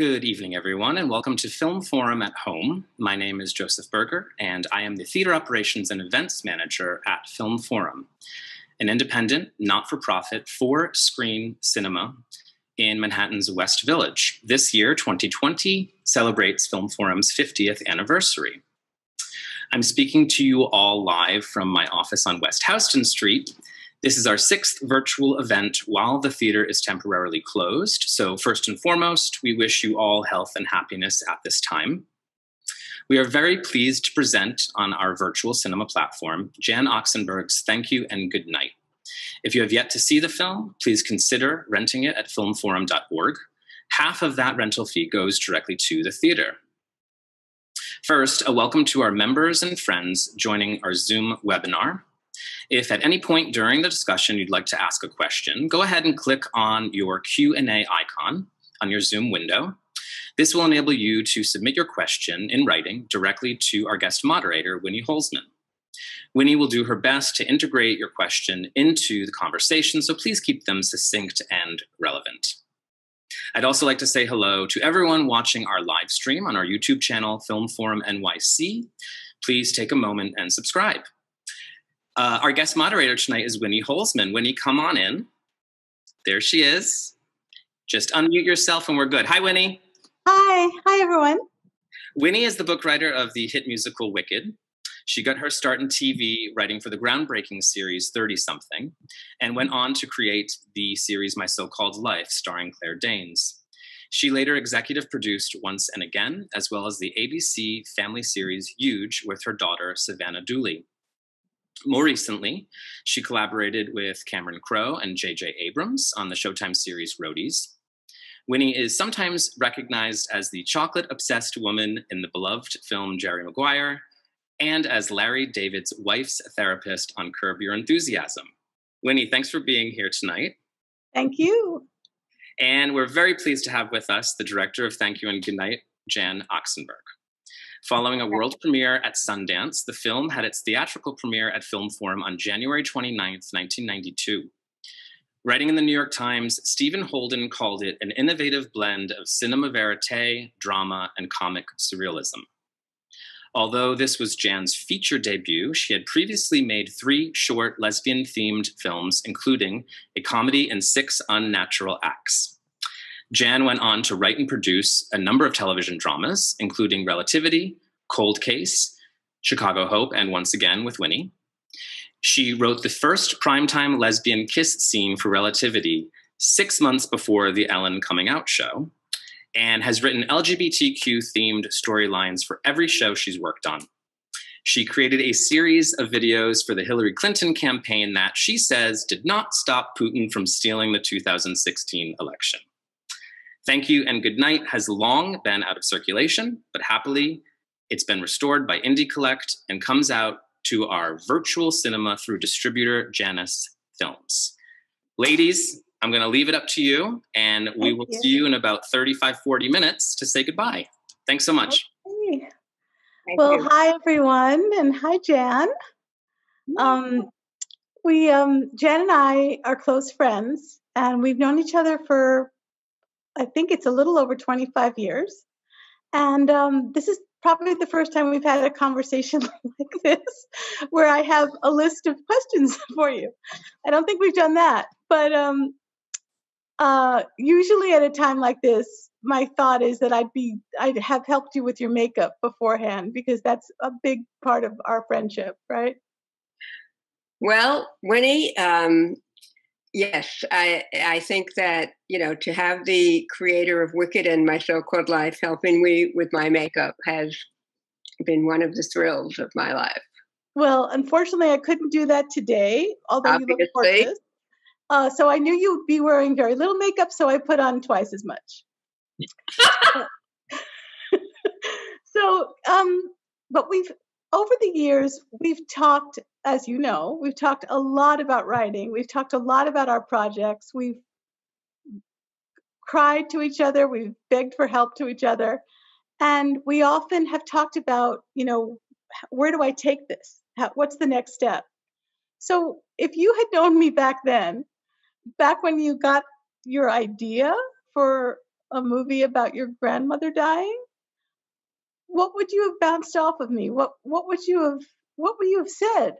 Good evening, everyone, and welcome to Film Forum at Home. My name is Joseph Berger, and I am the Theater Operations and Events Manager at Film Forum, an independent, not for profit, four screen cinema in Manhattan's West Village. This year, 2020, celebrates Film Forum's 50th anniversary. I'm speaking to you all live from my office on West Houston Street. This is our sixth virtual event while the theater is temporarily closed. So, first and foremost, we wish you all health and happiness at this time. We are very pleased to present on our virtual cinema platform Jan Oxenberg's Thank You and Good Night. If you have yet to see the film, please consider renting it at filmforum.org. Half of that rental fee goes directly to the theater. First, a welcome to our members and friends joining our Zoom webinar. If at any point during the discussion you'd like to ask a question, go ahead and click on your Q&A icon on your Zoom window. This will enable you to submit your question in writing directly to our guest moderator, Winnie Holzman. Winnie will do her best to integrate your question into the conversation, so please keep them succinct and relevant. I'd also like to say hello to everyone watching our live stream on our YouTube channel, Film Forum NYC. Please take a moment and subscribe. Uh, our guest moderator tonight is Winnie Holzman. Winnie, come on in. There she is. Just unmute yourself and we're good. Hi, Winnie. Hi. Hi, everyone. Winnie is the book writer of the hit musical Wicked. She got her start in TV writing for the groundbreaking series 30 something and went on to create the series My So Called Life, starring Claire Danes. She later executive produced Once and Again, as well as the ABC family series Huge with her daughter Savannah Dooley. More recently, she collaborated with Cameron Crowe and J.J. Abrams on the Showtime series Roadies. Winnie is sometimes recognized as the chocolate obsessed woman in the beloved film Jerry Maguire and as Larry David's wife's therapist on Curb Your Enthusiasm. Winnie, thanks for being here tonight. Thank you. And we're very pleased to have with us the director of Thank You and Goodnight, Jan Oxenberg. Following a world premiere at Sundance, the film had its theatrical premiere at Film Forum on January 29, 1992. Writing in the New York Times, Stephen Holden called it an innovative blend of cinema verite, drama, and comic surrealism. Although this was Jan's feature debut, she had previously made three short lesbian themed films, including a comedy in six unnatural acts. Jan went on to write and produce a number of television dramas, including Relativity, Cold Case, Chicago Hope, and Once Again with Winnie. She wrote the first primetime lesbian kiss scene for Relativity six months before the Ellen Coming Out show, and has written LGBTQ themed storylines for every show she's worked on. She created a series of videos for the Hillary Clinton campaign that she says did not stop Putin from stealing the 2016 election. Thank You and Good Night has long been out of circulation, but happily it's been restored by IndieCollect and comes out to our virtual cinema through distributor Janus Films. Ladies, I'm going to leave it up to you, and we Thank will you. see you in about 35, 40 minutes to say goodbye. Thanks so much. Okay. well, you. hi everyone, and hi Jan. Um, we, um, Jan and I are close friends, and we've known each other for, I think it's a little over 25 years. And um, this is probably the first time we've had a conversation like this, where I have a list of questions for you. I don't think we've done that, but um, uh, usually at a time like this, my thought is that I'd be I'd have helped you with your makeup beforehand because that's a big part of our friendship, right? Well, Winnie, um, yes, I I think that you know to have the creator of Wicked and My So-Called Life helping me with my makeup has been one of the thrills of my life. Well, unfortunately, I couldn't do that today, although Obviously. you look gorgeous. Uh, so I knew you'd be wearing very little makeup, so I put on twice as much. so, um, but we've over the years we've talked, as you know, we've talked a lot about writing. We've talked a lot about our projects. We've cried to each other. We've begged for help to each other, and we often have talked about, you know, where do I take this? How, what's the next step? So, if you had known me back then, back when you got your idea for a movie about your grandmother dying, what would you have bounced off of me? What what would you have what would you have said?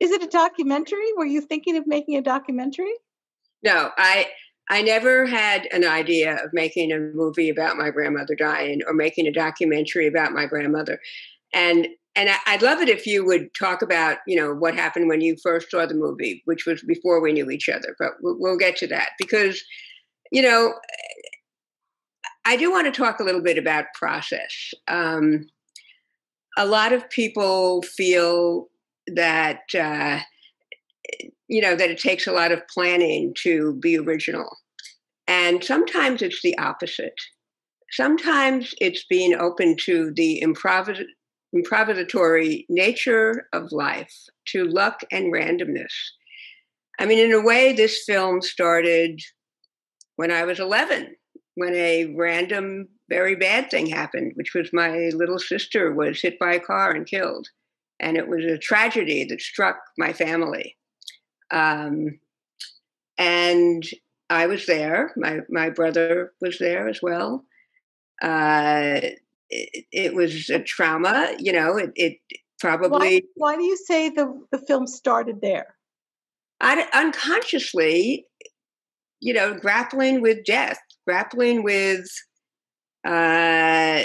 Is it a documentary? Were you thinking of making a documentary? No, I I never had an idea of making a movie about my grandmother dying or making a documentary about my grandmother. And and I'd love it if you would talk about, you know, what happened when you first saw the movie, which was before we knew each other. But we'll get to that because, you know, I do want to talk a little bit about process. Um, a lot of people feel that uh, you know that it takes a lot of planning to be original, and sometimes it's the opposite. Sometimes it's being open to the improvis- improvisatory nature of life, to luck and randomness. I mean, in a way, this film started when I was 11 when a random, very bad thing happened, which was my little sister was hit by a car and killed. And it was a tragedy that struck my family. Um, and I was there. My my brother was there as well. Uh, it, it, was a trauma. You know, it, it probably. Why, why, do you say the the film started there? I, unconsciously, you know, grappling with death grappling with uh,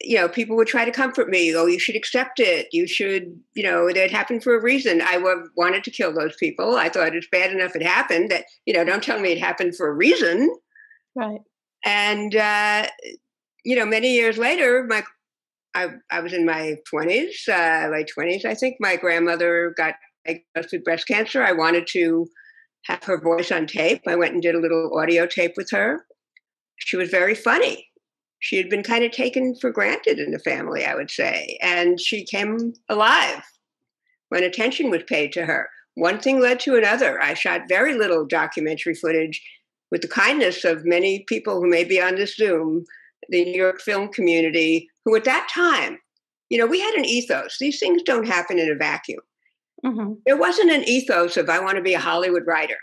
you know, people would try to comfort me. Oh, you should accept it. You should, you know, it happened for a reason. I w- wanted to kill those people. I thought it's bad enough it happened. That you know, don't tell me it happened for a reason. Right. And uh, you know, many years later, my I I was in my twenties, uh, late twenties, I think. My grandmother got diagnosed with breast cancer. I wanted to have her voice on tape. I went and did a little audio tape with her. She was very funny. She had been kind of taken for granted in the family, I would say, and she came alive when attention was paid to her. One thing led to another. I shot very little documentary footage with the kindness of many people who may be on this Zoom, the New York film community, who at that time, you know, we had an ethos. These things don't happen in a vacuum. Mm-hmm. There wasn't an ethos of I want to be a Hollywood writer.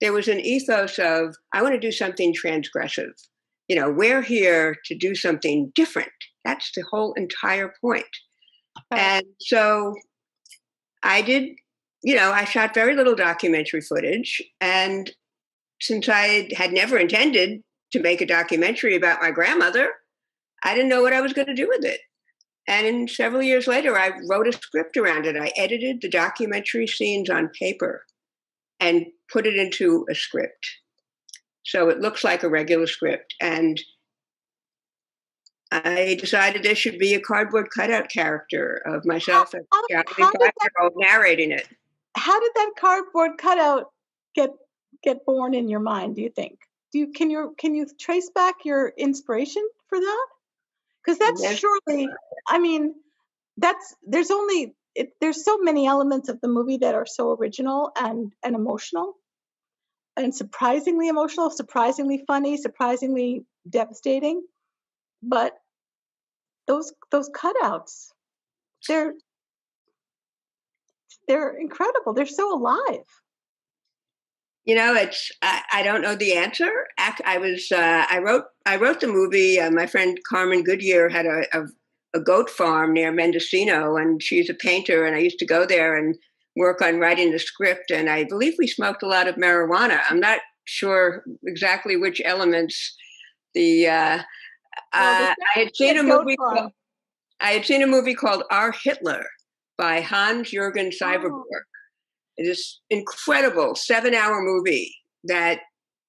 There was an ethos of I want to do something transgressive. You know, we're here to do something different. That's the whole entire point. And so I did, you know, I shot very little documentary footage. And since I had never intended to make a documentary about my grandmother, I didn't know what I was going to do with it. And several years later, I wrote a script around it. I edited the documentary scenes on paper and put it into a script. So it looks like a regular script. And I decided there should be a cardboard cutout character of myself as a five-year-old narrating it. How did that cardboard cutout get get born in your mind? Do you think? Do you can you can you trace back your inspiration for that? Because that's surely i mean that's there's only it, there's so many elements of the movie that are so original and and emotional and surprisingly emotional surprisingly funny surprisingly devastating but those those cutouts they're they're incredible. They're so alive you know, it's I, I, don't know the answer. I was uh, I wrote I wrote the movie. Uh, my friend Carmen Goodyear had a, a, a goat farm near Mendocino, and she's a painter. And I used to go there and work on writing the script. And I believe we smoked a lot of marijuana. I'm not sure exactly which elements. The uh, well, uh, I had seen a movie. Called, I had seen a movie called Our Hitler by Hans Jürgen Syberberg. Oh this incredible seven hour movie that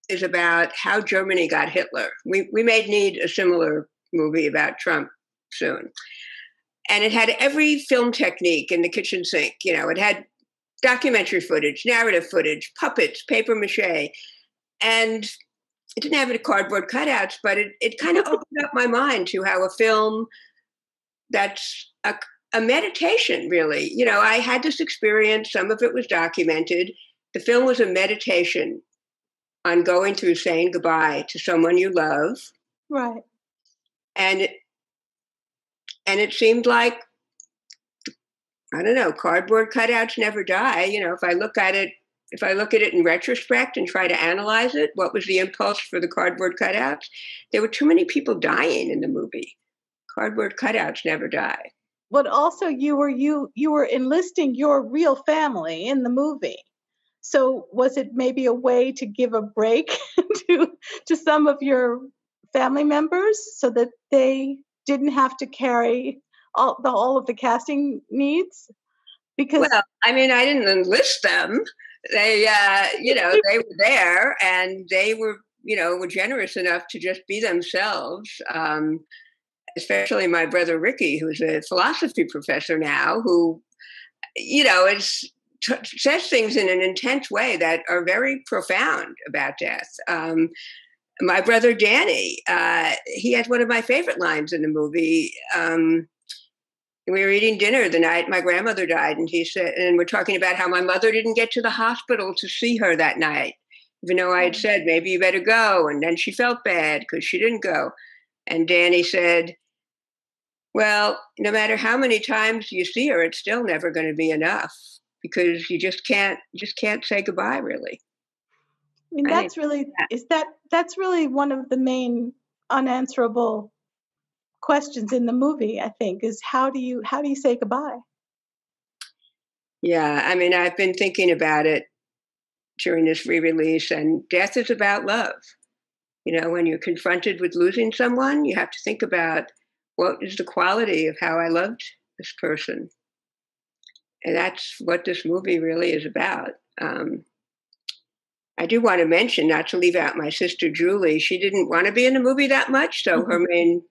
is about how Germany got Hitler. We, we may need a similar movie about Trump soon. And it had every film technique in the kitchen sink. You know, it had documentary footage, narrative footage, puppets, paper mache. And it didn't have any cardboard cutouts, but it, it kind of opened up my mind to how a film that's a a meditation, really. You know, I had this experience, some of it was documented. The film was a meditation on going through saying goodbye to someone you love. Right. And and it seemed like I don't know, cardboard cutouts never die. You know, if I look at it if I look at it in retrospect and try to analyze it, what was the impulse for the cardboard cutouts? There were too many people dying in the movie. Cardboard cutouts never die. But also, you were you you were enlisting your real family in the movie. So was it maybe a way to give a break to to some of your family members so that they didn't have to carry all the all of the casting needs? Because well, I mean, I didn't enlist them. They, uh, you know, they were there and they were, you know, were generous enough to just be themselves. Um, especially my brother Ricky, who's a philosophy professor now, who, you know, is t- says things in an intense way that are very profound about death. Um, my brother Danny, uh, he has one of my favorite lines in the movie. Um, we were eating dinner the night my grandmother died, and he said, and we're talking about how my mother didn't get to the hospital to see her that night, even though I had mm. said maybe you better go, and then she felt bad because she didn't go. And Danny said, "Well, no matter how many times you see her, it's still never going to be enough because you just can't just can't say goodbye, really." I mean, that's I really that. is that that's really one of the main unanswerable questions in the movie i think is how do you how do you say goodbye yeah i mean i've been thinking about it during this re-release and death is about love you know when you're confronted with losing someone you have to think about what is the quality of how i loved this person and that's what this movie really is about um, I do want to mention, not to leave out my sister Julie, she didn't want to be in the movie that much, so her mm-hmm. main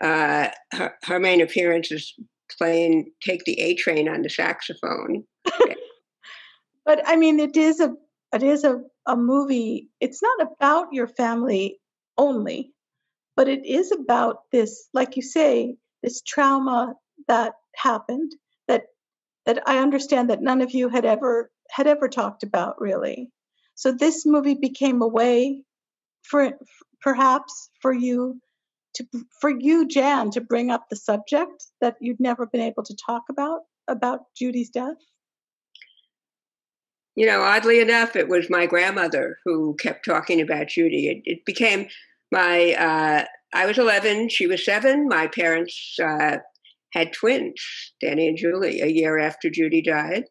uh, her, her main appearance is playing "Take the A Train" on the saxophone. but I mean, it is a it is a, a movie. It's not about your family only, but it is about this, like you say, this trauma that happened that that I understand that none of you had ever had ever talked about really. So this movie became a way for perhaps for you to for you, Jan, to bring up the subject that you'd never been able to talk about about Judy's death? You know, oddly enough, it was my grandmother who kept talking about Judy. It, it became my. Uh, I was 11; she was seven. My parents uh, had twins, Danny and Julie, a year after Judy died,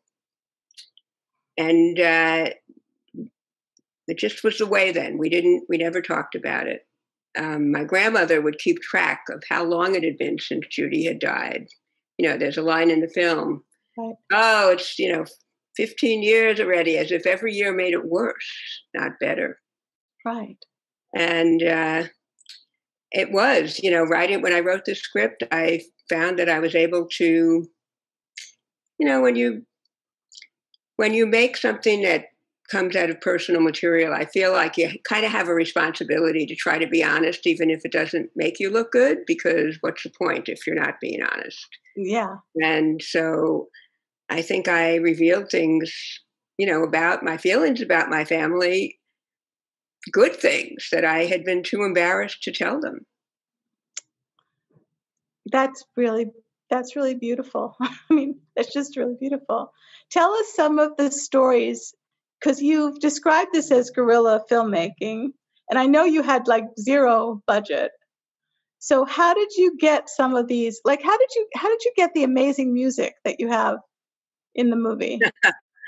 and uh, it just was the way. Then we didn't. We never talked about it um, my grandmother would keep track of how long it had been since Judy had died. You know, there's a line in the film. Right. Oh, it's you know, 15 years already, as if every year made it worse, not better. Right. And uh, it was, you know, writing when I wrote the script, I found that I was able to, you know, when you when you make something that comes out of personal material, I feel like you kind of have a responsibility to try to be honest, even if it doesn't make you look good, because what's the point if you're not being honest? Yeah. And so I think I revealed things, you know, about my feelings about my family, good things that I had been too embarrassed to tell them. That's really that's really beautiful. I mean, that's just really beautiful. Tell us some of the stories because you've described this as guerrilla filmmaking, and I know you had like zero budget. So how did you get some of these? Like, how did you how did you get the amazing music that you have in the movie?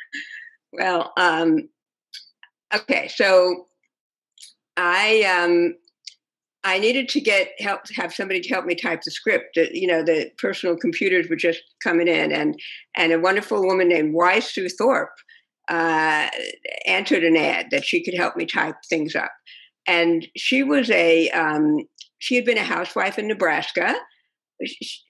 well, um, okay, so I um, I needed to get help, have somebody to help me type the script. You know, the personal computers were just coming in, and and a wonderful woman named Wise Sue Thorpe uh, entered an ad that she could help me type things up. And she was a, um, she had been a housewife in Nebraska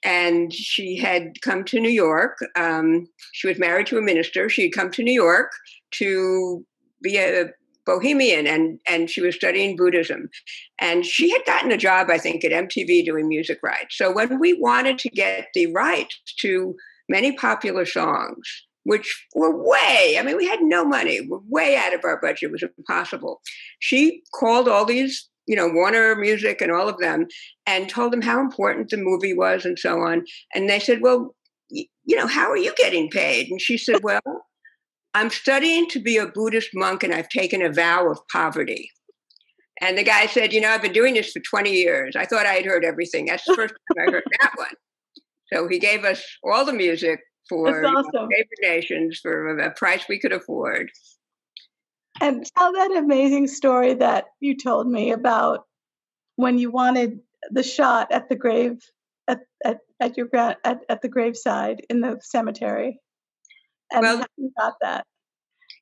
and she had come to New York. Um, she was married to a minister. She had come to New York to be a bohemian and and she was studying buddhism and she had gotten a job i think at mtv doing music rights so when we wanted to get the rights to many popular songs which were way, I mean, we had no money, we're way out of our budget, it was impossible. She called all these, you know, Warner Music and all of them and told them how important the movie was and so on. And they said, well, you know, how are you getting paid? And she said, well, I'm studying to be a Buddhist monk and I've taken a vow of poverty. And the guy said, You know, I've been doing this for 20 years. I thought I had heard everything. That's the first time I heard that one. So he gave us all the music for awesome. nations for a price we could afford. And tell that amazing story that you told me about when you wanted the shot at the grave at at, at your at, at the graveside in the cemetery. And well, how you got that.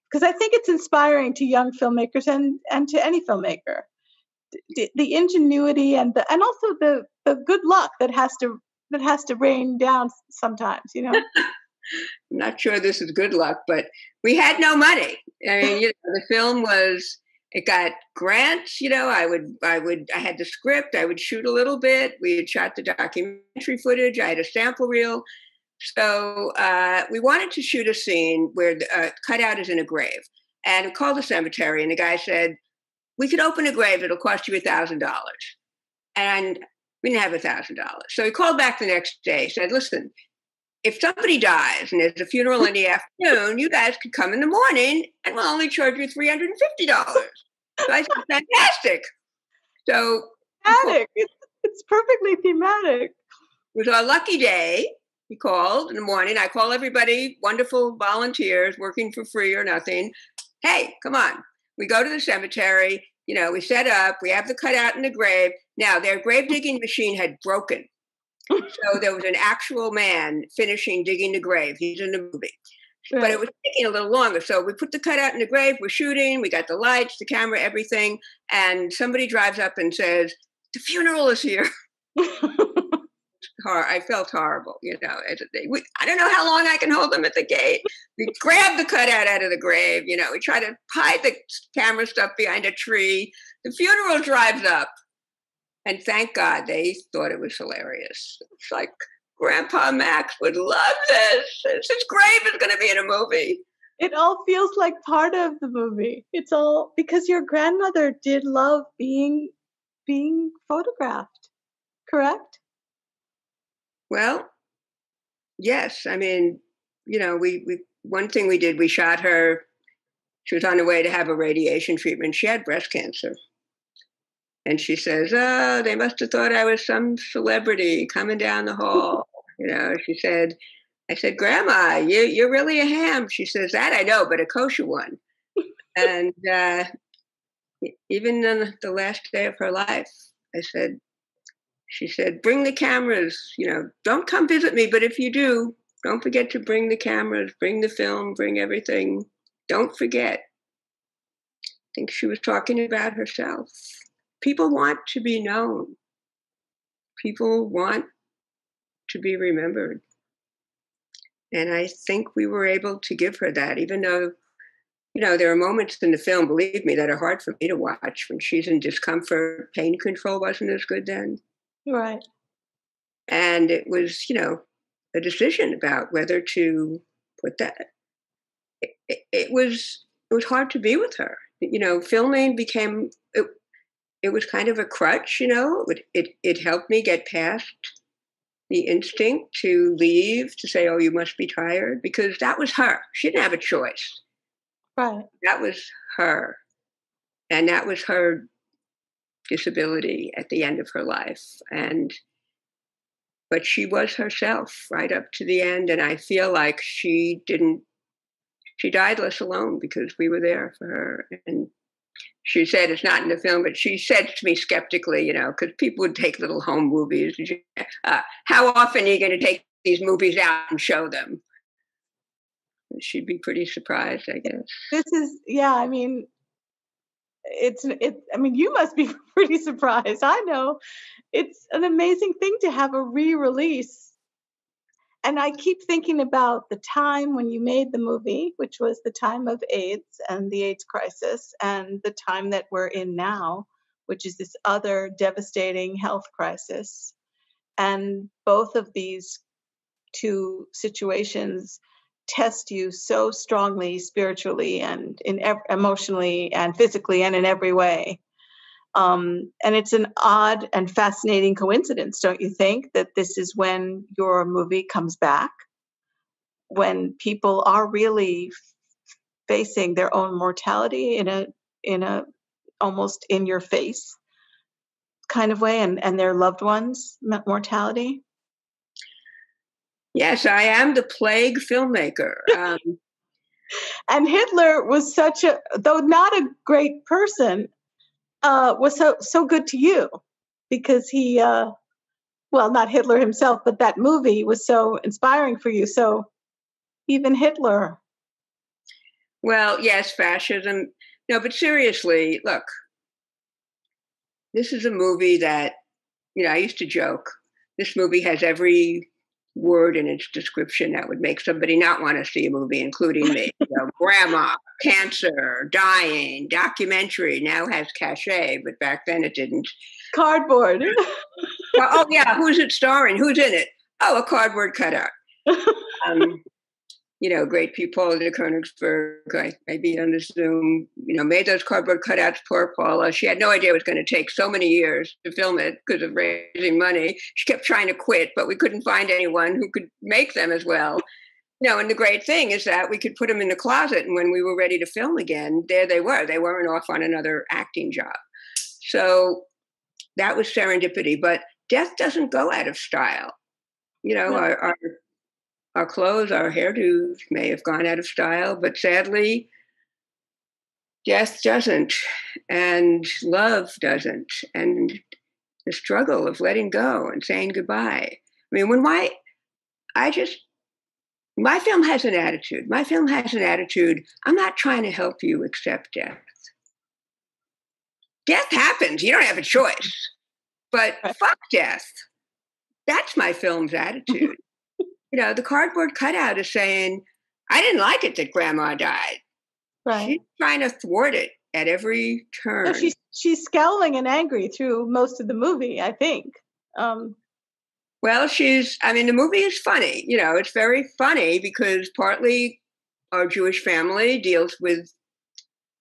Because I think it's inspiring to young filmmakers and, and to any filmmaker. The, the ingenuity and the and also the, the good luck that has to that has to rain down sometimes, you know. I'm not sure this is good luck, but we had no money. I mean, you know, the film was it got grants. You know, I would I would I had the script. I would shoot a little bit. We had shot the documentary footage. I had a sample reel. So uh, we wanted to shoot a scene where the uh, cutout is in a grave, and we called the cemetery, and the guy said, "We could open a grave. It'll cost you a thousand dollars." And we didn't have a thousand dollars. So he called back the next day, said, Listen, if somebody dies and there's a funeral in the afternoon, you guys could come in the morning and we'll only charge you $350. So I said, fantastic. So thematic. It's, it's perfectly thematic. It was our lucky day. He called in the morning. I call everybody, wonderful volunteers working for free or nothing. Hey, come on. We go to the cemetery. You know, we set up, we have the cutout in the grave. Now, their grave digging machine had broken so there was an actual man finishing digging the grave. He's in the movie. Right. But it was taking a little longer. So we put the cutout in the grave, we're shooting, we got the lights, the camera, everything. And somebody drives up and says, The funeral is here. I felt horrible, you know. We, I don't know how long I can hold them at the gate. We grab the cutout out of the grave, you know. We try to hide the camera stuff behind a tree. The funeral drives up. And thank God they thought it was hilarious. It's like, Grandpa Max would love this. His grave is going to be in a movie. It all feels like part of the movie. It's all because your grandmother did love being being photographed, correct? Well, yes. I mean, you know, we, we one thing we did, we shot her. She was on the way to have a radiation treatment. She had breast cancer. And she says, Oh, they must have thought I was some celebrity coming down the hall. You know, she said, I said, Grandma, you, you're really a ham. She says, That I know, but a kosher one. and uh, even on the last day of her life, I said, She said, Bring the cameras. You know, don't come visit me, but if you do, don't forget to bring the cameras, bring the film, bring everything. Don't forget. I think she was talking about herself people want to be known. People want to be remembered. And I think we were able to give her that, even though, you know, there are moments in the film, believe me, that are hard for me to watch when she's in discomfort. Pain control wasn't as good then. Right. And it was, you know, a decision about whether to put that. It, it, it was it was hard to be with her. You know, filming became it, it was kind of a crutch, you know. It, it, it helped me get past the instinct to leave, to say, oh, you must be tired, because that was her. She didn't have a choice. Right. That was her. And that was her disability at the end of her life. And but she was herself right up to the end. And I feel like she didn't she died less alone because we were there for her. And she said it's not in the film, but she said to me skeptically, you know, because people would take little home movies. Uh, how often are you going to take these movies out and show them? She'd be pretty surprised, I guess. This is, yeah, I mean, it's it i mean you must be pretty surprised i know it's an amazing thing to have a re-release and I keep thinking about the time when you made the movie, which was the time of AIDS and the AIDS crisis, and the time that we're in now, which is this other devastating health crisis. And both of these two situations test you so strongly spiritually and in ev- emotionally and physically and in every way um, and it's an odd and fascinating coincidence, don't you think, that this is when your movie comes back? When people are really facing their own mortality in a in a almost in your face kind of way and, and their loved ones mortality yes i am the plague filmmaker um, and hitler was such a though not a great person uh, was so so good to you because he uh, well not hitler himself but that movie was so inspiring for you. So even hitler. Well yes fascism. No, but seriously, look, this is a movie that, you know, I used to joke. This movie has every word in its description that would make somebody not want to see a movie, including me. You know, grandma, cancer, dying, documentary now has cachet, but back then it didn't. Cardboard. oh, yeah. Who's it starring? Who's in it? Oh, a cardboard cutout. Um, you know, great people in Königsberg. I, I beat on the Zoom, you know, made those cardboard cutouts. Poor Paula. She had no idea it was going to take so many years to film it because of raising money. She kept trying to quit, but we couldn't find anyone who could make them as well. You know, and the great thing is that we could put them in the closet, and when we were ready to film again, there they were. They weren't off on another acting job. So that was serendipity. But death doesn't go out of style. You know, our, our our clothes, our hairdos may have gone out of style, but sadly, death doesn't, and love doesn't, and the struggle of letting go and saying goodbye. I mean, when my, I just, my film has an attitude. My film has an attitude. I'm not trying to help you accept death. Death happens. You don't have a choice. But fuck death. That's my film's attitude you know, the cardboard cutout is saying, I didn't like it that grandma died. Right. She's trying to thwart it at every turn. No, she's she's scowling and angry through most of the movie, I think. Um, well, she's I mean, the movie is funny. You know, it's very funny because partly our Jewish family deals with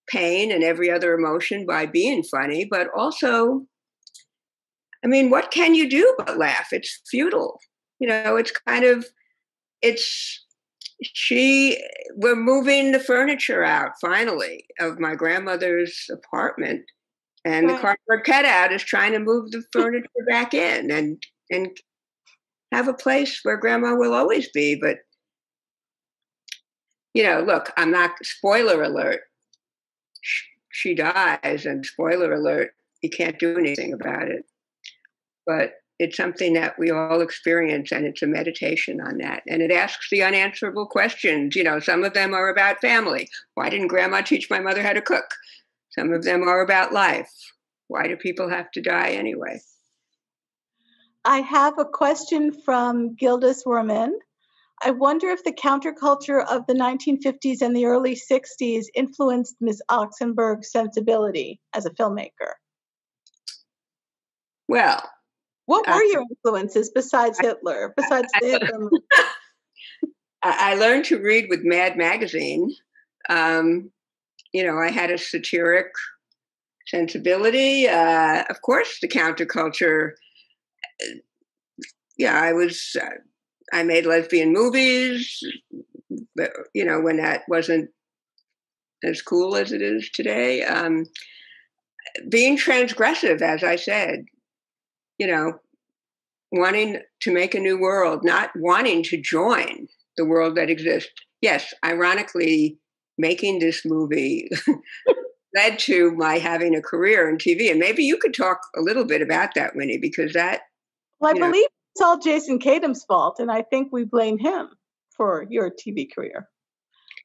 pain and every other emotion by being funny, but also I mean, what can you do but laugh? It's futile. You know, it's kind of it's she we're moving the furniture out finally of my grandmother's apartment and the cardboard cutout is trying to move the furniture back in and and have a place where grandma will always be but you know look i'm not spoiler alert she dies and spoiler alert you can't do anything about it. But it's something that we all experience and it's a meditation on that. And it asks the unanswerable questions. You know some of them are about family. Why didn't grandma teach my mother how to cook? Some of them are about life. Why do people have to die anyway? I have a question from gildas werman i wonder if the counterculture of the 1950s and the early 60s influenced ms oxenberg's sensibility as a filmmaker. Well what were uh, your influences besides Hitler? Besides the I learned to read with Mad Magazine. Um, you know, I had a satiric sensibility. Uh, of course, the counterculture. Uh, yeah, I was. Uh, I made lesbian movies. But, you know, when that wasn't as cool as it is today. Um, being transgressive, as I said, you know, wanting to make a new world, not wanting to join the world that exists. Yes, ironically, making this movie led to my having a career in TV. And maybe you could talk a little bit about that, Winnie, because that. Well, I believe know, it's all Jason Katims' fault, and I think we blame him for your TV career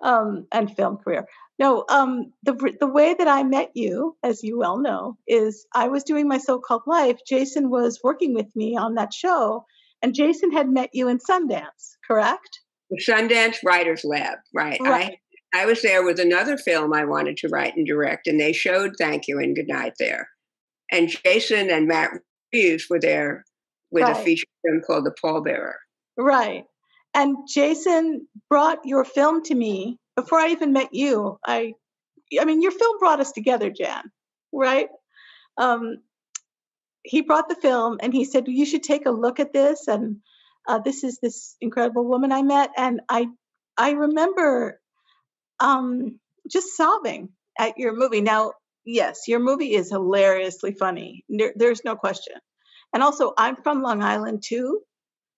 um, and film career. No, um, the the way that I met you, as you well know, is I was doing my so-called life. Jason was working with me on that show, and Jason had met you in Sundance, correct? The Sundance Writers Lab, right? right. I I was there with another film I wanted to write and direct, and they showed Thank You and Goodnight there. And Jason and Matt Reeves were there with right. a feature film called The Pallbearer. Right. And Jason brought your film to me before I even met you, I, I mean, your film brought us together, Jan, right? Um, he brought the film and he said, you should take a look at this. And uh, this is this incredible woman I met. And I, I remember, um, just sobbing at your movie. Now, yes, your movie is hilariously funny. There, there's no question. And also, I'm from Long Island too,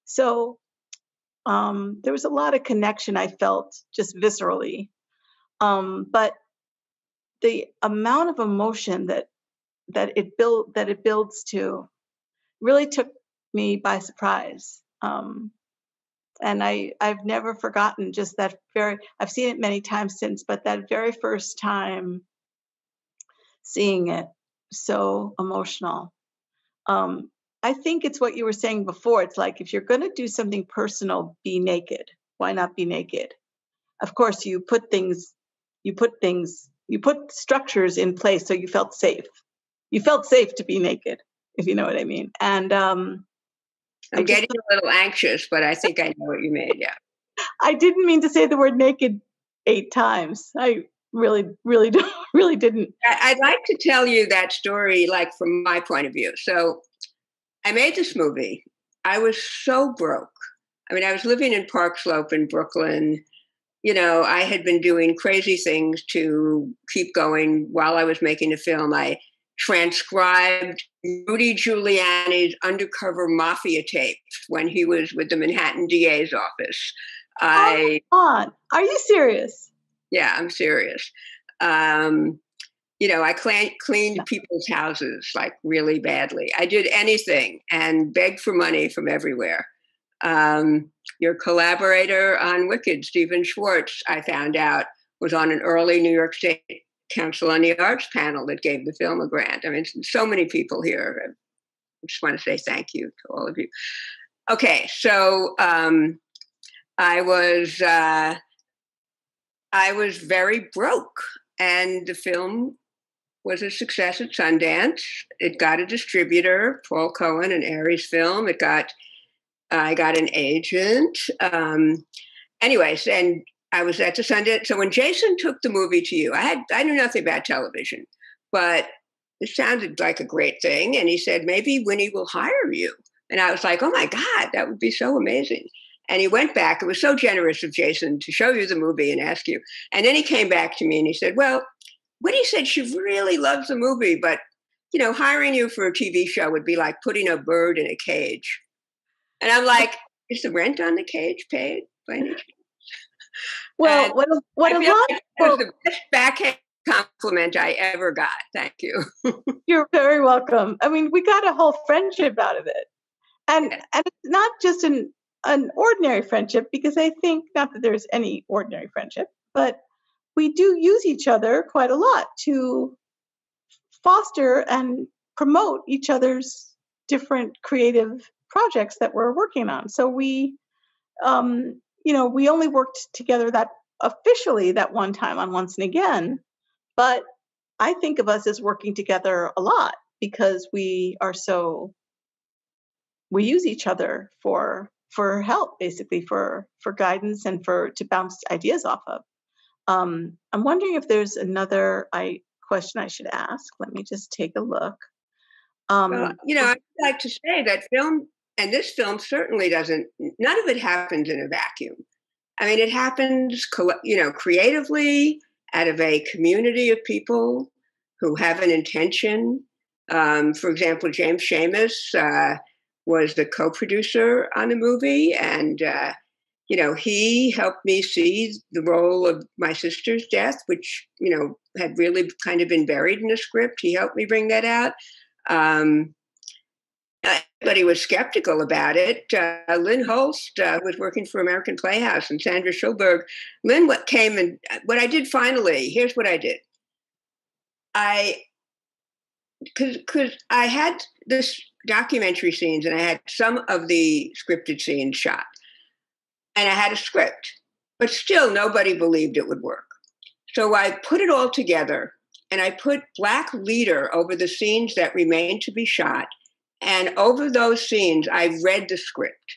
so um, there was a lot of connection I felt just viscerally. Um, but the amount of emotion that that it build that it builds to really took me by surprise. Um, and I I've never forgotten just that very I've seen it many times since, but that very first time seeing it so emotional. Um, I think it's what you were saying before. It's like if you're going to do something personal, be naked. Why not be naked? Of course, you put things, you put things, you put structures in place so you felt safe. You felt safe to be naked, if you know what I mean. And um, I'm getting a little anxious, but I think I know what you mean. Yeah. I didn't mean to say the word naked eight times. I really, really, really didn't. I'd like to tell you that story, like from my point of view. So, I made this movie. I was so broke. I mean, I was living in Park Slope in Brooklyn. You know, I had been doing crazy things to keep going while I was making the film. I transcribed Rudy Giuliani's undercover mafia tapes when he was with the Manhattan DA's office. Oh, I on. Are you serious? Yeah, I'm serious. Um, you know, I clean, cleaned people's houses like really badly. I did anything and begged for money from everywhere. Um, your collaborator on Wicked, Stephen Schwartz, I found out was on an early New York State Council on the Arts panel that gave the film a grant. I mean, so many people here. I just want to say thank you to all of you. Okay, so um, I was uh, I was very broke, and the film was a success at Sundance. It got a distributor, Paul Cohen and Aries Film. It got I got an agent. Um, anyways, and I was at the Sundance. So when Jason took the movie to you, I had I knew nothing about television, but it sounded like a great thing. And he said, maybe Winnie will hire you. And I was like, oh my God, that would be so amazing. And he went back. It was so generous of Jason to show you the movie and ask you. And then he came back to me and he said, well, Winnie said she really loves the movie, but you know, hiring you for a TV show would be like putting a bird in a cage. And I'm like, is the rent on the cage paid by any chance? Well, what a, what a lot like was the best backhand compliment I ever got. Thank you. You're very welcome. I mean, we got a whole friendship out of it, and and it's not just an an ordinary friendship because I think not that there's any ordinary friendship, but we do use each other quite a lot to foster and promote each other's different creative projects that we're working on. So we um, you know, we only worked together that officially that one time on Once and Again, but I think of us as working together a lot because we are so we use each other for for help basically for for guidance and for to bounce ideas off of um, i'm wondering if there's another i question i should ask. Let me just take a look. Um, well, you know i'd like to say that film and this film certainly doesn't none of it happens in a vacuum. I mean it happens you know creatively out of a community of people who have an intention. Um, for example james Schamus uh, was the co-producer on the movie and uh, you know he helped me see the role of my sister's death which you know had really kind of been buried in the script he helped me bring that out um, he was skeptical about it. Uh, Lynn Holst uh, was working for American Playhouse and Sandra Schulberg. Lynn what came and what I did finally, here's what I did. I, because I had this documentary scenes and I had some of the scripted scenes shot. And I had a script, but still nobody believed it would work. So I put it all together and I put Black Leader over the scenes that remained to be shot and over those scenes, I read the script.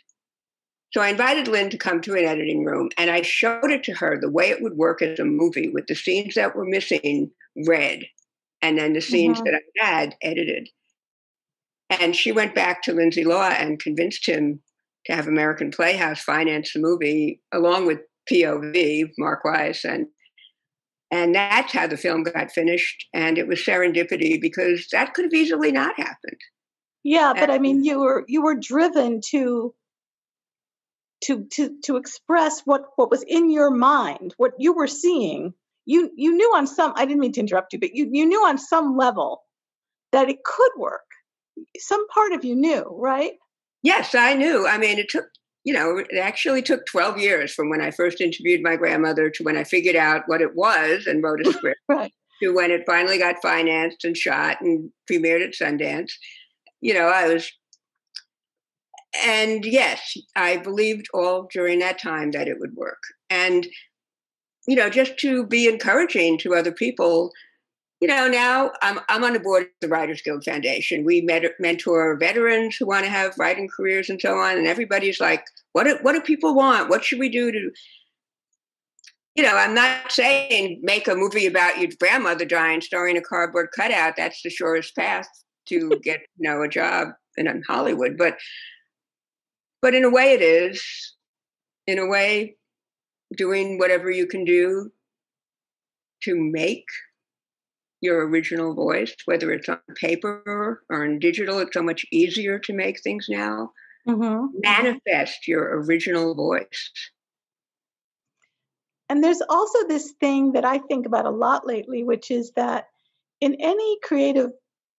So I invited Lynn to come to an editing room and I showed it to her the way it would work as a movie with the scenes that were missing read and then the scenes mm-hmm. that I had edited. And she went back to Lindsay Law and convinced him to have American Playhouse finance the movie along with POV, Marc Weiss, and And that's how the film got finished. And it was serendipity because that could have easily not happened. Yeah, but I mean, you were you were driven to to to to express what what was in your mind, what you were seeing. You you knew on some. I didn't mean to interrupt you, but you you knew on some level that it could work. Some part of you knew, right? Yes, I knew. I mean, it took you know, it actually took 12 years from when I first interviewed my grandmother to when I figured out what it was and wrote a script right. to when it finally got financed and shot and premiered at Sundance. You know, I was, and yes, I believed all during that time that it would work. And, you know, just to be encouraging to other people you know, now I'm I'm on the board of the Writers Guild Foundation. We met, mentor veterans who want to have writing careers and so on, and everybody's like, "What do, what do people want? What should we do to?" You know, I'm not saying make a movie about your grandmother dying, starring a cardboard cutout. That's the surest path to get you know a job in Hollywood, but but in a way, it is. In a way, doing whatever you can do to make your original voice, whether it's on paper or in digital. It's so much easier to make things now. Mm-hmm. Manifest your original voice. And there's also this thing that I think about a lot lately, which is that in any creative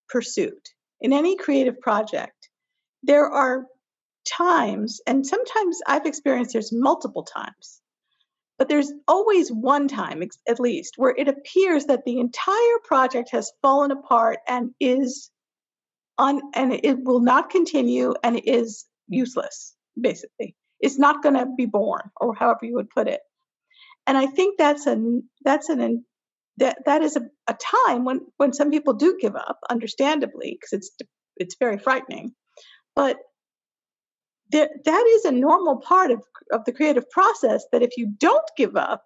pursuit, in any creative project, there are times, and sometimes I've experienced there's multiple times, but there's always one time, at least, where it appears that the entire project has fallen apart and is on, and it will not continue and is useless, basically. It's not going to be born, or however you would put it. And I think that's an that's an that that is a, a time when when some people do give up, understandably, because it's it's very frightening. But there, that is a normal part of, of the creative process that if you don't give up,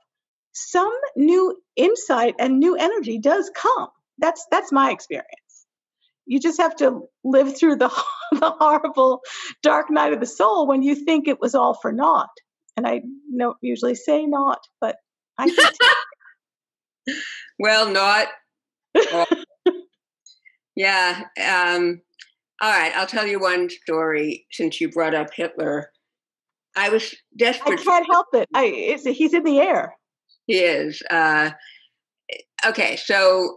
some new insight and new energy does come. That's that's my experience. You just have to live through the, the horrible dark night of the soul when you think it was all for naught. And I don't usually say naught, but I well, not. yeah. Um, all right, I'll tell you one story since you brought up Hitler. I was desperate. I can't help it. I, he's in the air. He is. Uh, okay, so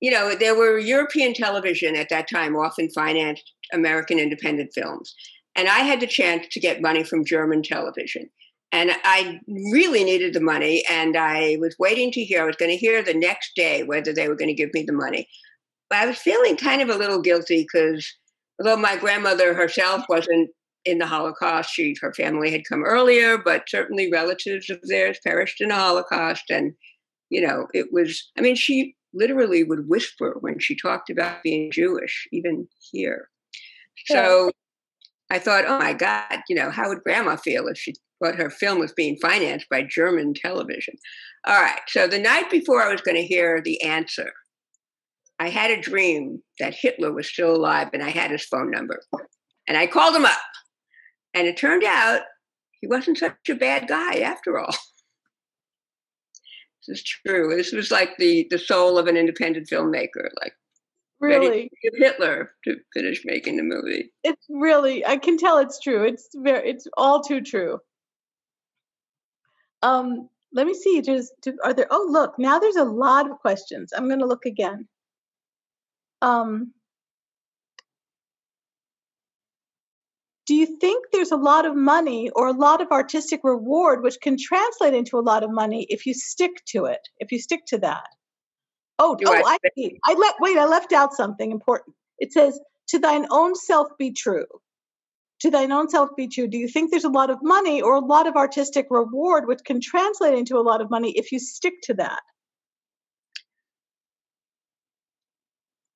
you know there were European television at that time often financed American independent films, and I had the chance to get money from German television. And I really needed the money, and I was waiting to hear. I was going to hear the next day whether they were going to give me the money. But I was feeling kind of a little guilty because although my grandmother herself wasn't in the Holocaust, she her family had come earlier, but certainly relatives of theirs perished in the Holocaust, and you know it was. I mean, she literally would whisper when she talked about being Jewish, even here. So I thought, oh my God, you know, how would Grandma feel if she thought her film was being financed by German television? All right. So the night before I was going to hear the answer, I had a dream that Hitler was still alive and I had his phone number. And I called him up. And it turned out he wasn't such a bad guy after all. this is true. This was like the, the soul of an independent filmmaker, like really Hitler to finish making the movie. It's really I can tell it's true. It's very it's all too true. Um, let me see. Just are there? Oh, look! Now there's a lot of questions. I'm going to look again um, do you think there's a lot of money or a lot of artistic reward which can translate into a lot of money if you stick to it if you stick to that? Oh Do oh I, I, I let wait i left out something important. It says to thine own self be true. To thine own self be true do you think there's a lot of money or a lot of artistic reward which can translate into a lot of money if you stick to that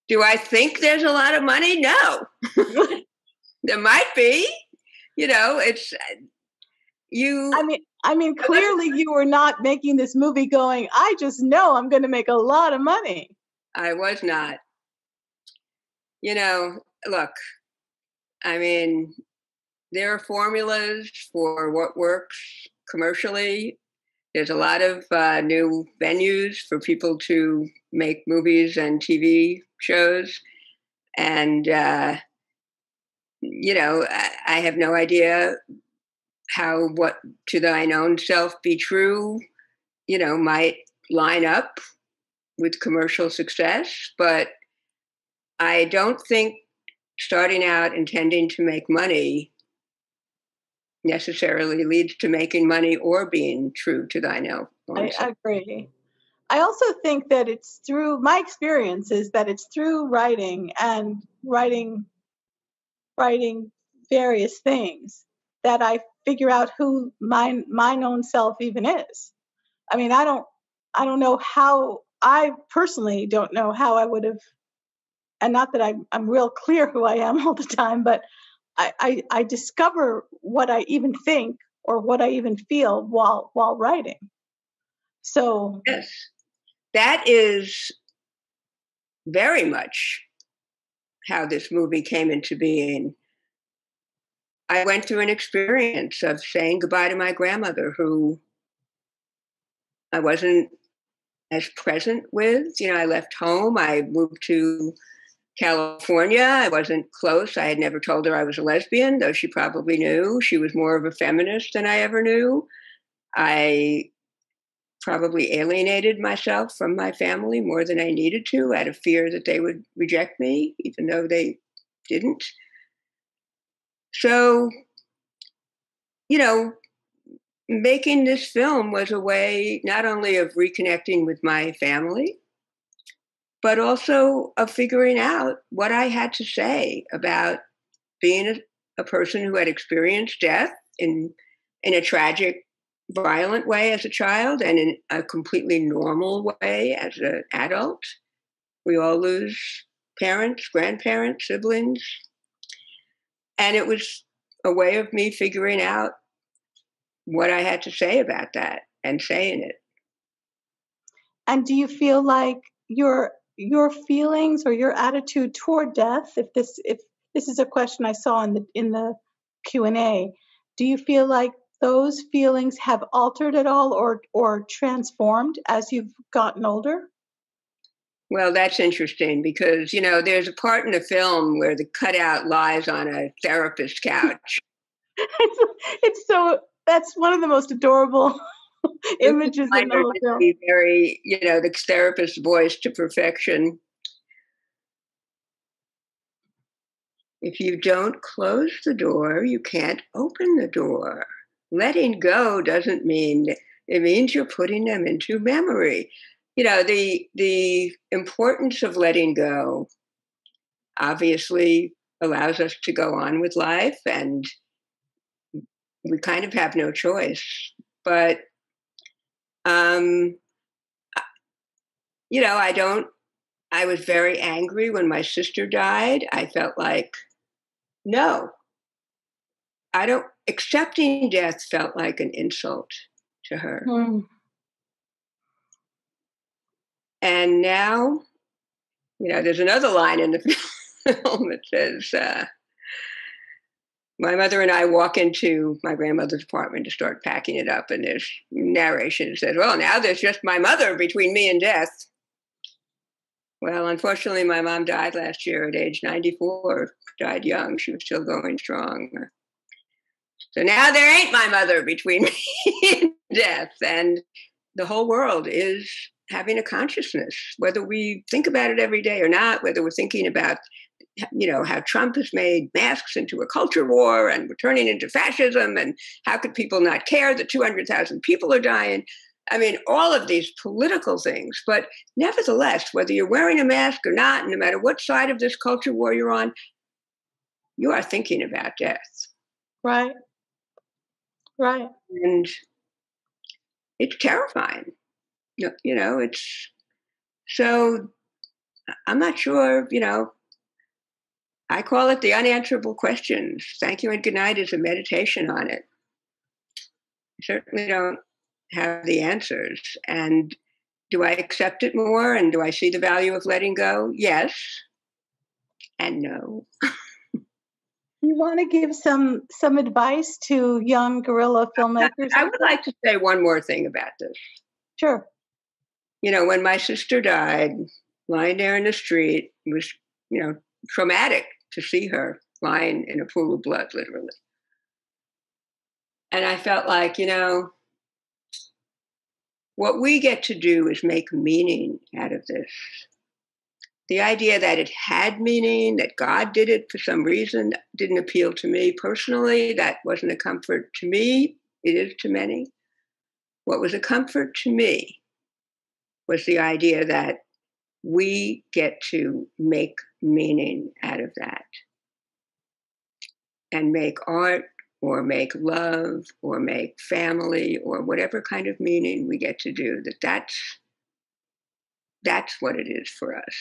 Do I think there's a lot of money? No. there might be. You know, it's you I mean I mean clearly you were not making this movie going, I just know I'm going to make a lot of money. I was not. You know, look. I mean, there are formulas for what works commercially there's a lot of uh, new venues for people to make movies and TV shows. And, uh, you know, I, I have no idea how what to thine own self be true, you know, might line up with commercial success. But I don't think starting out intending to make money necessarily leads to making money or being true to thine own. I, I agree. I also think that it's through my experience is that it's through writing and writing writing various things that I figure out who my my own self even is. I mean, I don't I don't know how I personally don't know how I would have and not that I'm I'm real clear who I am all the time, but I, I, I discover what I even think or what I even feel while while writing. So yes, that is very much how this movie came into being. I went through an experience of saying goodbye to my grandmother, who I wasn't as present with. You know, I left home. I moved to California. I wasn't close. I had never told her I was a lesbian, though she probably knew. She was more of a feminist than I ever knew. I probably alienated myself from my family more than I needed to out of fear that they would reject me, even though they didn't. So, you know, making this film was a way not only of reconnecting with my family, but also of figuring out what I had to say about being a, a person who had experienced death in in a tragic, violent way as a child and in a completely normal way as an adult. We all lose parents, grandparents, siblings. And it was a way of me figuring out what I had to say about that and saying it. And do you feel like your your feelings or your attitude toward death if this if this is a question i saw in the in the q&a do you feel like those feelings have altered at all or or transformed as you've gotten older? Well that's interesting because you know there's a part in the film where the cutout lies on a therapist couch. It's, it's so that's one of the most adorable images in the whole film. Very, you know, the therapist's voice to perfection. If you don't close the door, you can't open the door. Letting go doesn't mean it means you're putting them into memory. You know, the the importance of letting go obviously allows us to go on with life and we kind of have no choice. But um, you know, I don't, I was very angry when my sister died. I felt like, no, I don't, accepting death felt like an insult to her. Mm. And now, you know, there's another line in the film that says, uh, my mother and I walk into my grandmother's apartment to start packing it up, and there's narration says, Well, now there's just my mother between me and death. Well, unfortunately, my mom died last year at age 94, died young. She was still going strong. So now there ain't my mother between me and death. And the whole world is having a consciousness, whether we think about it every day or not, whether we're thinking about you know how Trump has made masks into a culture war and we're turning into fascism and how could people not care that 200,000 people are dying? I mean all of these political things but nevertheless whether you're wearing a mask or not no matter what side of this culture war you're on you are thinking about death. Right. Right. And it's terrifying. You know it's so I'm not sure, you know, I call it the unanswerable questions. Thank you and good night is a meditation on it. I certainly don't have the answers. And do I accept it more? And do I see the value of letting go? Yes. And no. you want to give some some advice to young guerrilla filmmakers? I would like to say one more thing about this. Sure. You know, when my sister died, lying there in the street, was, you know, traumatic to see her lying in a pool of blood, literally. And I felt like, you know, what we get to do is make meaning out of this. The idea that it had meaning, that God did it for some reason, didn't appeal to me personally. That wasn't a comfort to me. It is to many. What was a comfort to me was the idea that we get to make meaning out of that. And make art or make love or make family or whatever kind of meaning we get to do that that's that's what it is for us.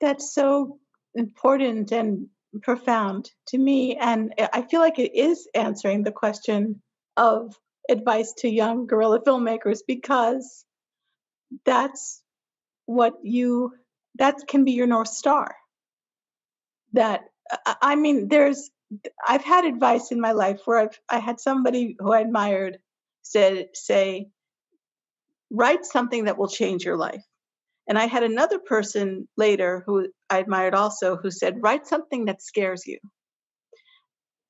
That's so important and profound to me and i feel like it is answering the question of advice to young guerrilla filmmakers because that's what you that can be your north star that i mean there's I've had advice in my life where I've I had somebody who I admired said say write something that will change your life. And I had another person later who I admired also who said write something that scares you.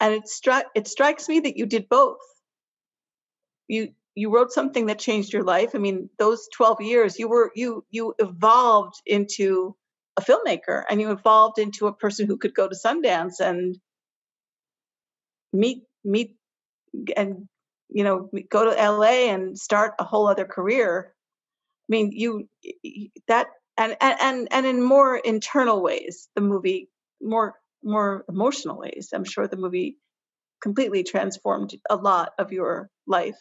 And it struck it strikes me that you did both. You you wrote something that changed your life. I mean, those 12 years you were you you evolved into a filmmaker and you evolved into a person who could go to Sundance and meet meet and you know go to LA and start a whole other career. I mean, you that and and and in more internal ways, the movie more more emotional ways. I'm sure the movie completely transformed a lot of your life.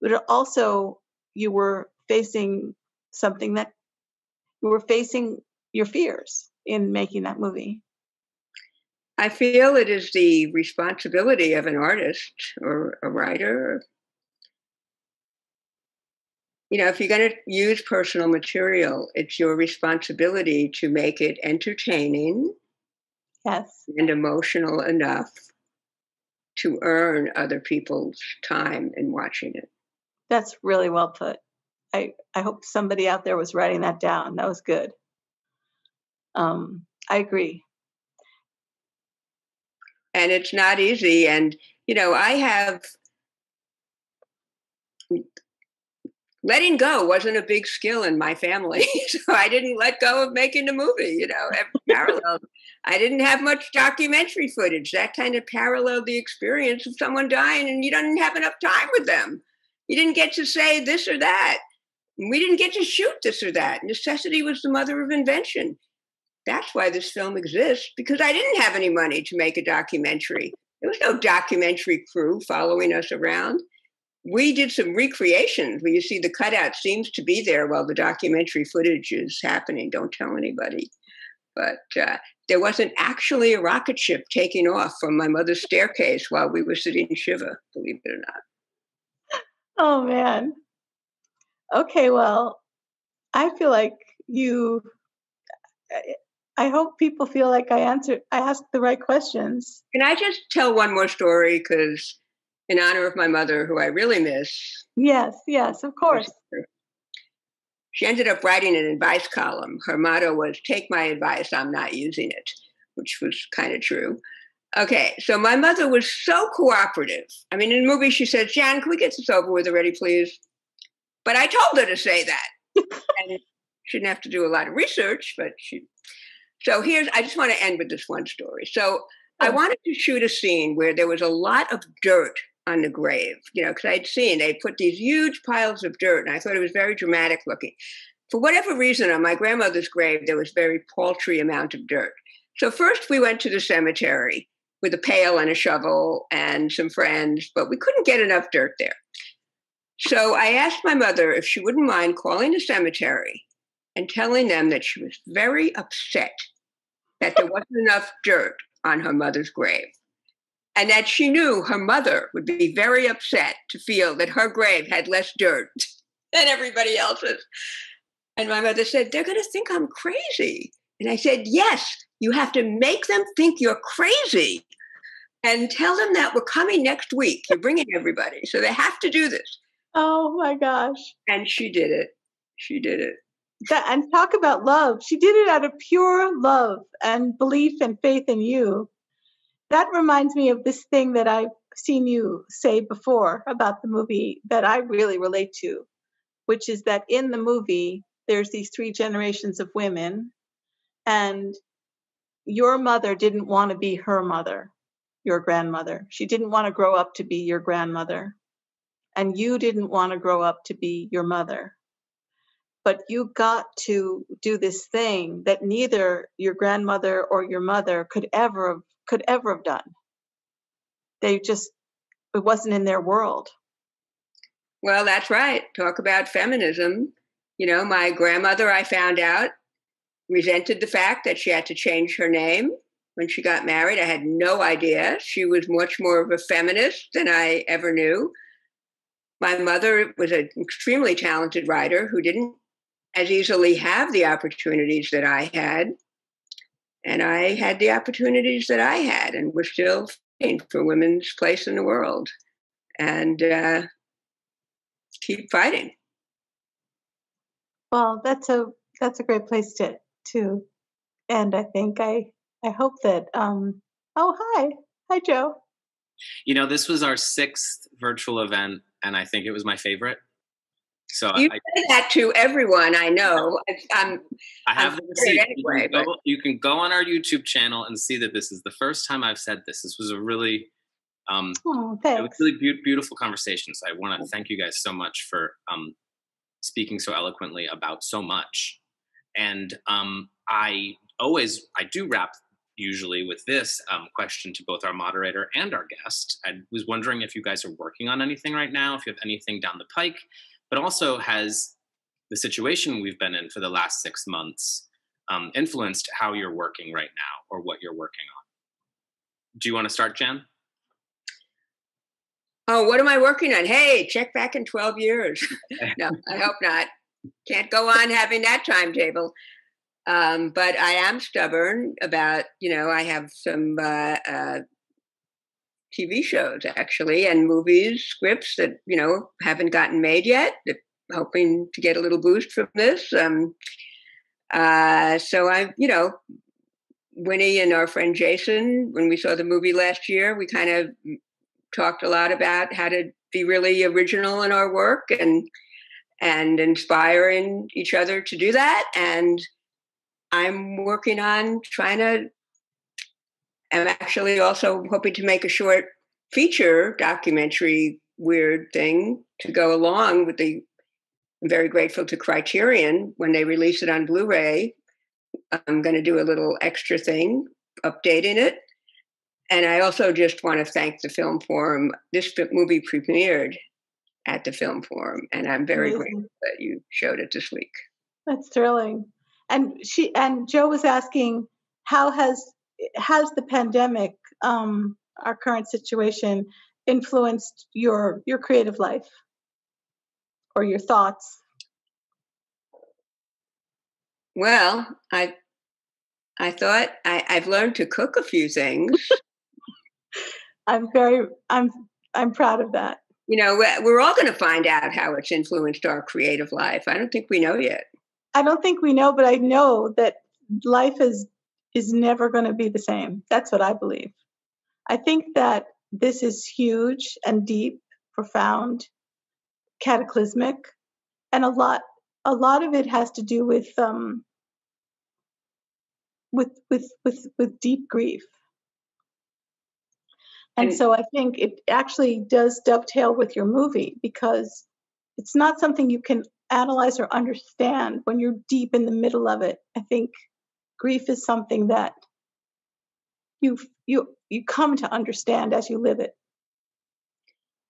But also, you were facing something that you were facing your fears in making that movie. I feel it is the responsibility of an artist or a writer. You know, if you're going to use personal material, it's your responsibility to make it entertaining yes. and emotional enough to earn other people's time in watching it. That's really well put. I, I hope somebody out there was writing that down. That was good. Um, I agree and it's not easy. And, you know, I have letting go wasn't a big skill in my family. so I didn't let go of making the movie, you know, parallel. I didn't have much documentary footage. That kind of paralleled the experience of someone dying and you didn't have enough time with them. You didn't get to say this or that. We didn't get to shoot this or that. Necessity was the mother of invention that's why this film exists because I didn't have any money to make a documentary. There was no documentary crew following us around. We did some recreations where you see the cutout seems to be there while the documentary footage is happening. Don't tell anybody. But uh, there wasn't actually a rocket ship taking off from my mother's staircase while we were sitting in Shiva, believe it or not. Oh, man. Okay, well, I feel like you I hope people feel like I answered, I asked the right questions. Can I just tell one more story? Because in honor of my mother, who I really miss. Yes, yes, of course. She ended up writing an advice column. Her motto was, Take my advice, I'm not using it, which was kind of true. Okay, so my mother was so cooperative. I mean, in the movie, she said, Jan, can we get this over with already, please? But I told her to say that. and she didn't have to do a lot of research, but she so here's, I just want to end with this one story. So I oh. wanted to shoot a scene where there was a lot of dirt on the grave, you know, because I'd seen they put these huge piles of dirt, and I thought it was very dramatic looking. For whatever reason, on my grandmother's grave, there was very paltry amount of dirt. So first we went to the cemetery with a pail and a shovel and some friends, but we couldn't get enough dirt there. So I asked my mother if she wouldn't mind calling the cemetery and telling them that she was very upset that there wasn't enough dirt on her mother's grave. And that she knew her mother would be very upset to feel that her grave had less dirt than everybody else's. And my mother said, They're going to think I'm crazy. And I said, Yes, You have to make them think you're crazy and tell them that we're coming next week. You're bringing everybody. So they have to do this. Oh my gosh. And she did it. She did it. That, and talk about love. She did it out of pure love and belief and faith in you. That reminds me of this thing that I've seen you say before about the movie that I really relate to, which is that in the movie, there's these three generations of women, and your mother didn't want to be her mother, your grandmother. She didn't want to grow up to be your grandmother. And you didn't want to grow up to be your mother. But you got to do this thing that neither your grandmother or your mother could ever have, could ever have done. They just it wasn't in their world. Well that's right. Talk about feminism. You know my grandmother i found out resented the fact that she had to change her name when she got married i had no idea she was much more of a feminist than i ever knew my mother was an extremely talented writer who didn't as easily have the opportunities that I had. And I had the opportunities that I had, and we're still fighting for women's place in the world. And uh, keep fighting. Well, that's a that's a great place to to end. I think I I hope that. Um, oh, hi, hi, Joe. You know, this was our sixth virtual event, and I think it was my favorite. So you I, say that to everyone I know. I'm, I have the receipt. Anyway, you, can go, you, can go, on our YouTube channel and see that this is the first time I've said this. This was a really, um, oh, it was really be- beautiful conversation. So I want to thank you guys so much for um, speaking so eloquently about so much. And um, I always, I do wrap usually with this um, question to both our moderator and our guest. I was wondering if you guys are working on anything right now, if you have anything down the pike but also has the situation we've been in for the last six months um, influenced how you're working right now or what you're working on? Do you want to start, Jan? Oh, what am I working on? Hey, check back in 12 years. no, I hope not. Can't go on having that timetable. Um, but I am stubborn about, you know, I have some uh, uh, TV shows actually and movies, scripts that you know haven't gotten made yet. Hoping to get a little boost from this. Um, uh, so I, you know, Winnie and our friend Jason, when we saw the movie last year, we kind of talked a lot about how to be really original in our work and and inspiring each other to do that. And I'm working on trying to I'm actually also hoping to make a short feature documentary weird thing to go along with the I'm very grateful to Criterion when they release it on Blu-ray. I'm going to do a little extra thing, updating it. And I also just want to thank the Film Forum. This movie premiered at the Film Forum, and I'm very Amazing. grateful that you showed it this week. That's thrilling. And she and Joe was asking, how has has the pandemic, um, our current situation, influenced your your creative life or your thoughts? Well, I I thought I, I've learned to cook a few things. I'm very I'm I'm proud of that. You know, we're all going to find out how it's influenced our creative life. I don't think we know yet. I don't think we know, but I know that life is is never going to be the same. That's what I believe. I think that this is huge and deep, profound, cataclysmic, and a lot a lot of it has to do with um with with with with deep grief. And, and so I think it actually does dovetail with your movie because it's not something you can analyze or understand when you're deep in the middle of it. I think grief is something that you you you come to understand as you live it.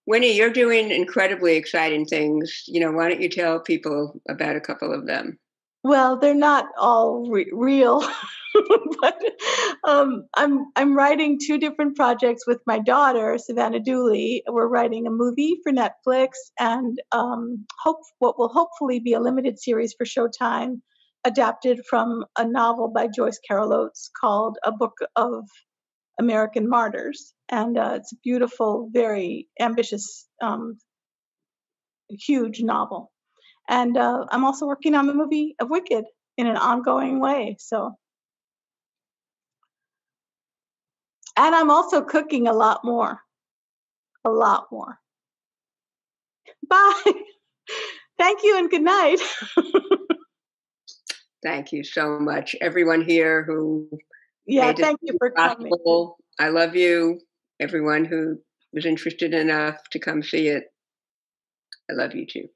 Winnie, you're doing incredibly exciting things. You know, why don't you tell people about a couple of them? Well, they're not all re- real, but um, I'm I'm writing two different projects with my daughter Savannah Dooley. We're writing a movie for Netflix and um, hope what will hopefully be a limited series for Showtime adapted from a novel by Joyce Carol Oates called A Book of American Martyrs. And uh, it's a beautiful, very ambitious, um, huge novel. And uh, I'm also working on the movie of Wicked in an ongoing way. So, and I'm also cooking a lot more, a lot more. Bye. Thank you and good night. thank you so much, everyone here who. Yeah, thank you for possible. coming. I love you, everyone who was interested enough to come see it. I love you too.